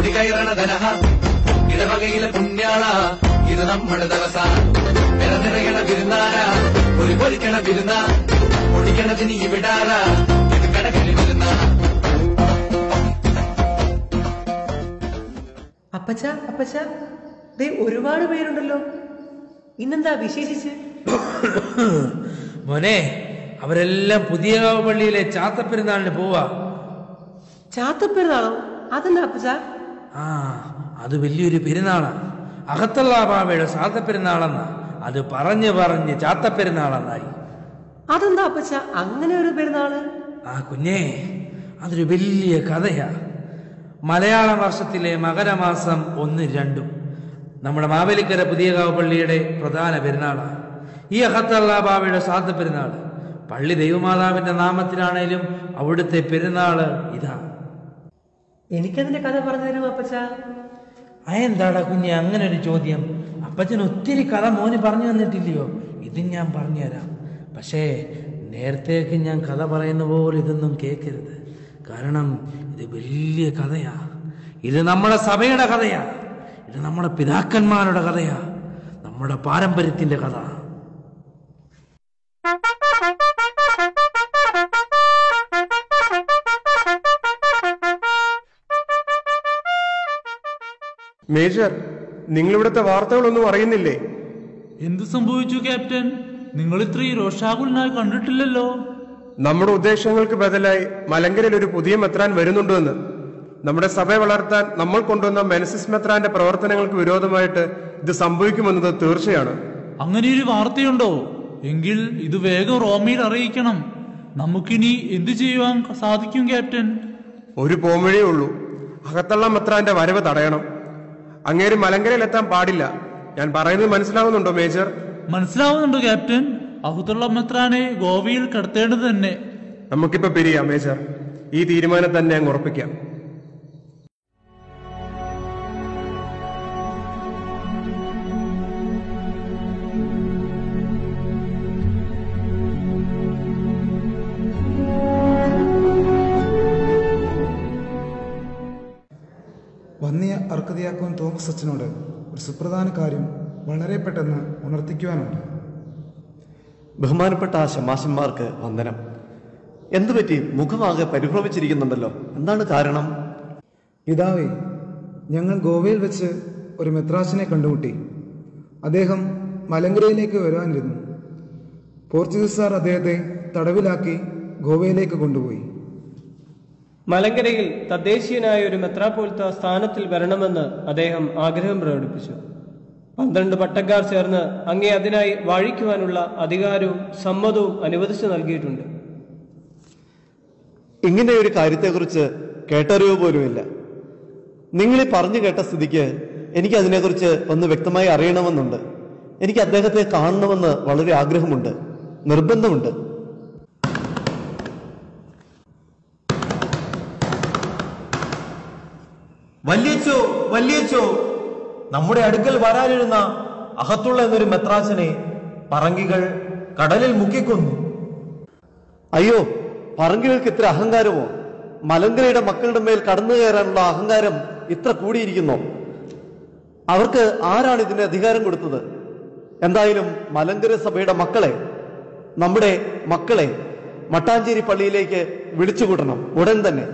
കൊടി കയറണ ധനഹ ഇടവകയിലെ പുണ്യാള ഇത് നമ്മുടെ ദിവസ. നിറനിറയണ വിരുന്നാര ഒരു പൊരിക്കണ വിരുന്ന. പൊടിക്കണതിന് ഇവിടാറ ഇത് കടക്കലി വിരുന്ന. അപ്പച്ച അപ്പച്ച ദേ ഒരുപാട് പേരുണ്ടല്ലോ. ഇന്നെന്താ വിശേഷിച്ച്? മോനെ അവരെല്ലാം പുതിയ പള്ളിയിലെ ചാത്തപ്പെരുന്നാളിന് പോവാ. ചാത്തപ്പെരുന്നാളോ? അതെന്താ അപ്പച്ച? ആ അത് വലിയൊരു പെരുന്നാളാണ് അകത്തുള്ള ബാബയുടെ പെരുന്നാളെന്ന അത് പറഞ്ഞു പറഞ്ഞ് ചാത്ത പെരുന്നാളെന്നായി അതെന്താ അപ്പച്ച? അങ്ങനെ ഒരു പെരുന്നാൾ? ആ കുഞ്ഞേ അതൊരു വലിയ കഥയാ. മലയാള വർഷത്തിലെ മകരമാസം ഒന്ന് രണ്ടും നമ്മുടെ മാവേലിക്കര പുതിയകാവ് പള്ളിയുടെ പ്രധാന പെരുന്നാളാണ് ഈ അഹത്തല്ലാബാബയുടെ സാധ പെരുന്നാൾ പള്ളി ദൈവമാതാവിന്റെ നാമത്തിലാണേലും അവിടുത്തെ പെരുന്നാൾ ഇതാ. എനിക്കതിന്റെ കഥ പറഞ്ഞു തരും അപ്പച്ച? അതെന്താടാ കുഞ്ഞെ അങ്ങനെ ഒരു ചോദ്യം. അപ്പച്ചൻ ഒത്തിരി കഥ മോന് പറഞ്ഞു തന്നിട്ടില്ലയോ? ഇത് ഞാൻ പറഞ്ഞുതരാം. പക്ഷേ നേരത്തേക്ക് ഞാൻ കഥ പറയുന്ന പോലെ ഇതൊന്നും കേൾക്കരുത്. കാരണം ഇത് വലിയ കഥയാ. ഇത് നമ്മുടെ സഭയുടെ കഥയാ. ഇത് നമ്മുടെ പിതാക്കന്മാരുടെ കഥയാ. നമ്മുടെ പാരമ്പര്യത്തിന്റെ കഥ. മേജർ നിങ്ങളിവിടുത്തെ വാർത്തകളൊന്നും അറിയുന്നില്ലേ? എന്ത് സംഭവിച്ചു ക്യാപ്റ്റൻ? നിങ്ങൾ ഇത്രയും രോഷാകുലനായി കണ്ടിട്ടില്ലല്ലോ. നമ്മുടെ ഉദ്ദേശങ്ങൾക്ക് ബദലായി മലങ്കരയിൽ ഒരു പുതിയ മെത്രാൻ വരുന്നുണ്ടെന്ന് നമ്മുടെ സഭയെ വളർത്താൻ നമ്മൾ കൊണ്ടുവന്ന മെനസിസ് മെത്രാന്റെ പ്രവർത്തനങ്ങൾക്ക് വിരോധമായിട്ട് ഇത് സംഭവിക്കുമെന്നത് തീർച്ചയാണ്. അങ്ങനെ ഒരു വാർത്തയുണ്ടോ? എങ്കിൽ ഇത് വേഗം റോമയിൽ അറിയിക്കണം. നമുക്കിനി എന്തു ചെയ്യുവാൻ സാധിക്കും ക്യാപ്റ്റൻ? ഒരു പോംവഴിയേ ഉള്ളൂ. അകത്തള്ള മെത്രാന്റെ വരവ് തടയണം. അങ്ങേര് മലങ്കരയിലെത്താൻ പാടില്ല. ഞാൻ പറയുന്നത് മനസ്സിലാവുന്നുണ്ടോ മേജർ? മനസ്സിലാവുന്നുണ്ടോ ക്യാപ്റ്റൻ? അഹുത്തുള്ള മെത്രാനെ ഗോവയിൽ കടത്തേണ്ടത് തന്നെ. നമുക്കിപ്പോ പിരിയാം മേജർ. ഈ തീരുമാനം തന്നെ അങ്ങ് ഉറപ്പിക്കാം. അർക്കതിയാക്കോൻ തോമസ് അച്ഛനോട് ഒരു സുപ്രധാന കാര്യം വളരെ പെട്ടെന്ന് ഉണർത്തിക്കുവാനുണ്ട്. ബഹുമാനപ്പെട്ട ആ ശമാശന്മാർക്ക് വന്ദനം. എന്തുപറ്റി മുഖമാകെ പരിഭ്രമിച്ചിരിക്കുന്നുണ്ടല്ലോ. എന്താണ് കാരണം? പിതാവേ ഞങ്ങൾ ഗോവയിൽ വെച്ച് ഒരു മെത്രാസിനെ കണ്ടുമുട്ടി. അദ്ദേഹം മലങ്കരയിലേക്ക് വരാനിരുന്നു. പോർച്ചുഗീസുകാർ അദ്ദേഹത്തെ തടവിലാക്കി ഗോവയിലേക്ക് കൊണ്ടുപോയി. മലങ്കരയിൽ തദ്ദേശീയനായ ഒരു മെത്രാപോലിത്ത സ്ഥാനത്തിൽ വരണമെന്ന് അദ്ദേഹം ആഗ്രഹം പ്രകടിപ്പിച്ചു. പന്ത്രണ്ട് പട്ടക്കാർ ചേർന്ന് അങ്ങേ അതിനായി വാഴിക്കുവാനുള്ള അധികാരവും സമ്മതവും അനുവദിച്ചു നൽകിയിട്ടുണ്ട്. ഇങ്ങനെ ഒരു കാര്യത്തെക്കുറിച്ച് കേട്ടറിവ് പോലുമില്ല. നിങ്ങൾ ഈ പറഞ്ഞു കേട്ട സ്ഥിതിക്ക് എനിക്ക് അതിനെക്കുറിച്ച് ഒന്ന് വ്യക്തമായി അറിയണമെന്നുണ്ട്. എനിക്ക് അദ്ദേഹത്തെ കാണണമെന്ന് വളരെ ആഗ്രഹമുണ്ട് നിർബന്ധമുണ്ട്. വല്യച്ചോ വല്യച്ചോ. നമ്മുടെ അടുക്കൽ വരാനിരുന്ന അഹത്തുള്ള എന്നൊരു മെത്രാച്ചനെ പറങ്കികൾ കടലിൽ മുക്കിക്കൊന്നു. അയ്യോ പറങ്കികൾക്ക് ഇത്ര അഹങ്കാരമോ? മലങ്കരയുടെ മക്കളുടെ മേൽ കടന്നു കയറാനുള്ള അഹങ്കാരം ഇത്ര കൂടിയിരിക്കുന്നോ. അവർക്ക് ആരാണ് ഇതിന് അധികാരം കൊടുത്തത്? എന്തായാലും മലങ്കര സഭയുടെ മക്കളെ നമ്മുടെ മക്കളെ മട്ടാഞ്ചേരി പള്ളിയിലേക്ക് വിളിച്ചുകൂട്ടണം ഉടൻ തന്നെ.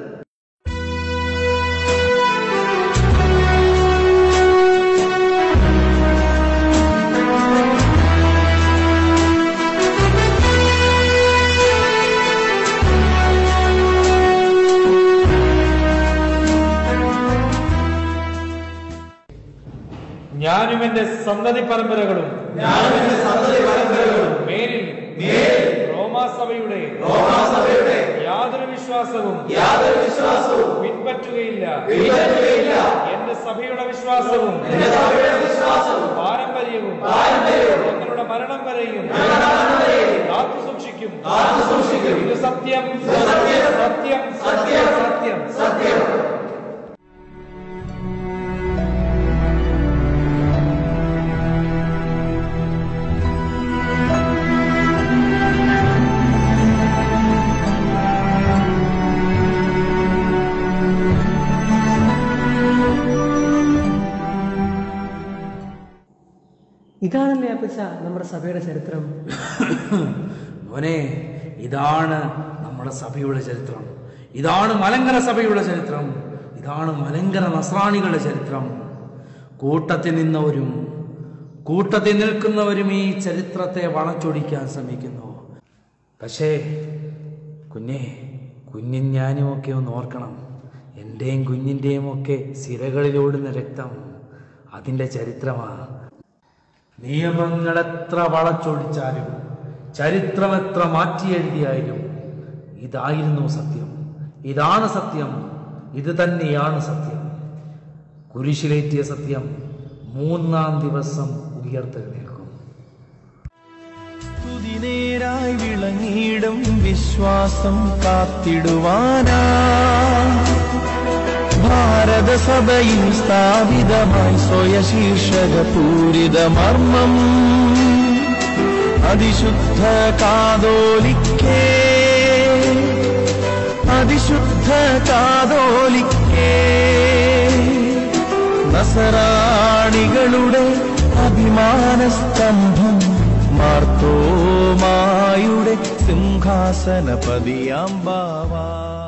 ഞാനും എന്റെ സന്തതി പരമ്പരകളും മേലിൽ റോമാസഭയുടെ യാതൊരു വിശ്വാസവും യാതൊരു വിശ്വാസവും പിൻപറ്റുകയില്ല. എന്റെ സഭയുടെ വിശ്വാസവും പാരമ്പര്യവും ഞങ്ങളുടെ മരണം വരെയും കാത്തു സൂക്ഷിക്കും. ഇത് സത്യം. സത്യം. സത്യം. സത്യം. സത്യം. ഇതാണല്ലേ അപ്പച്ച നമ്മുടെ സഭയുടെ ചരിത്രം? മോനെ ഇതാണ് നമ്മുടെ സഭയുടെ ചരിത്രം. ഇതാണ് മലങ്കര സഭയുടെ ചരിത്രം. ഇതാണ് മലങ്കര നസ്രാണികളുടെ ചരിത്രം. കൂട്ടത്തിൽ നിന്നവരും കൂട്ടത്തിൽ നിൽക്കുന്നവരും ഈ ചരിത്രത്തെ വളച്ചൊടിക്കാൻ ശ്രമിക്കുന്നു. പക്ഷേ കുഞ്ഞെ കുഞ്ഞും ഞാനും ഒക്കെ ഒന്ന് ഓർക്കണം. എന്റെയും കുഞ്ഞിന്റെയും ഒക്കെ സിരകളിലോടുന്ന രക്തം അതിന്റെ ചരിത്രമാണ് നിയമങ്ങൾ എത്ര വളച്ചൊടിച്ചാലും ചരിത്രം എത്ര മാറ്റി എഴുതിയാലും ഇതായിരുന്നു സത്യം. ഇതാണ് സത്യം. ഇത് തന്നെയാണ് സത്യം. കുരിശിലേറ്റിയ സത്യം മൂന്നാം ദിവസം ഉയർത്തെഴുന്നേൽക്കും. വിളങ്ങിയിടും വിശ്വാസം കാത്തിടുവാനാ. ഭാരതസഭയിൽ സ്ഥാപിതമായി സ്വയശീർഷക പൂരിത മർമ്മം. അതിശുദ്ധ കാതോലിക്കേ. അതിശുദ്ധ കാതോലിക്കേ. നസറാണികളുടെ അഭിമാനസ്തംഭം മാർത്തോമായുടെ സിംഹാസനപതിയാം ബാവാ.